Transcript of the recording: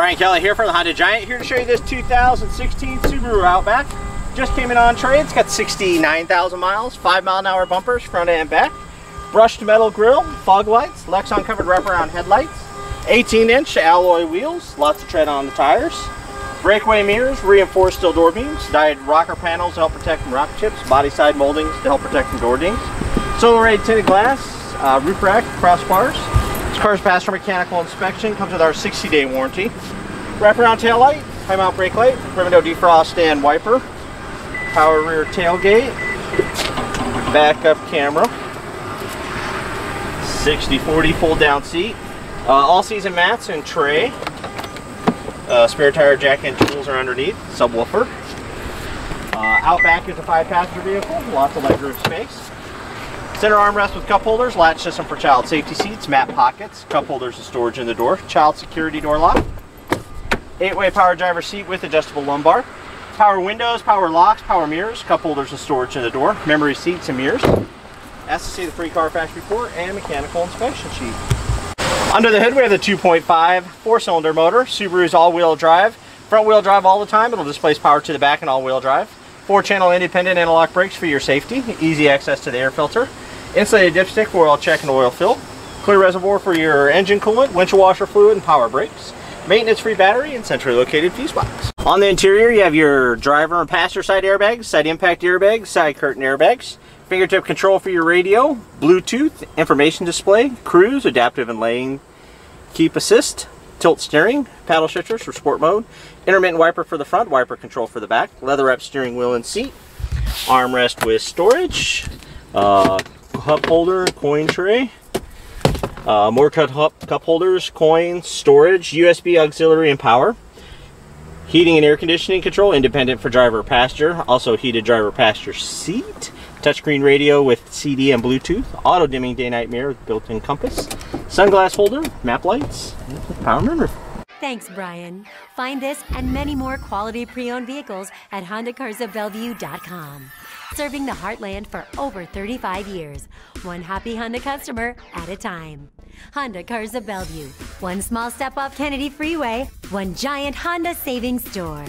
Brian Kelly here for the Honda Giant, here to show you this 2016 Subaru Outback. Just came in on trade, it's got 69,000 miles, 5 mile an hour bumpers, front and back, brushed metal grille, fog lights, Lexan covered wraparound headlights, 18 inch alloy wheels, lots of tread on the tires, breakaway mirrors, reinforced steel door beams, dyed rocker panels to help protect from rock chips, body side moldings to help protect from door dings, solar rated tinted glass, uh, roof rack, crossbars, car's passed for mechanical inspection, comes with our 60 day warranty. Wraparound tail light, high mount brake light, window defrost and wiper, power rear tailgate, backup camera, 60-40 fold down seat, uh, all season mats and tray, uh, spare tire jack and tools are underneath, subwoofer. Uh, Outback is a five passenger vehicle, lots of legroom space. Center armrest with cup holders, latch system for child safety seats, mat pockets, cup holders and storage in the door, child security door lock, eight-way power driver seat with adjustable lumbar, power windows, power locks, power mirrors, cup holders and storage in the door, memory seats and mirrors. Ask to see the free Carfax report and mechanical inspection sheet. Under the hood we have the 2.5 four-cylinder motor, Subaru's all-wheel drive, front wheel drive all the time, it'll displace power to the back and all-wheel drive. Four channel independent anti-lock brakes for your safety, easy access to the air filter, Insulated dipstick for oil check and oil fill. Clear reservoir for your engine coolant, windshield washer fluid, and power brakes. Maintenance-free battery and centrally located fuse box. On the interior, you have your driver and passenger side airbags, side impact airbags, side curtain airbags, fingertip control for your radio, Bluetooth, information display, cruise, adaptive and lane keep assist, tilt steering, paddle shifters for sport mode, intermittent wiper for the front, wiper control for the back, leather wrap steering wheel and seat, armrest with storage, uh, cup holder, coin tray, uh, more cut cup holders, coins, storage, USB auxiliary and power, heating and air conditioning control, independent for driver passenger, also heated driver passenger seat, touchscreen radio with CD and Bluetooth, auto dimming day-night mirror with built-in compass, sunglass holder, map lights, power mirror. Thanks, Brian. Find this and many more quality pre-owned vehicles at HondaCarsOfBellevue.com serving the heartland for over 35 years, one happy Honda customer at a time. Honda Cars of Bellevue, one small step off Kennedy Freeway, one giant Honda savings store.